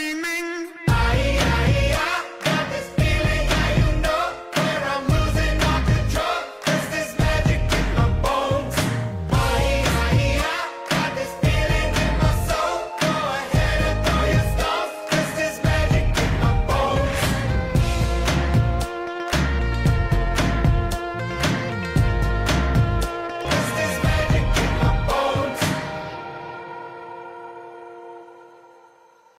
من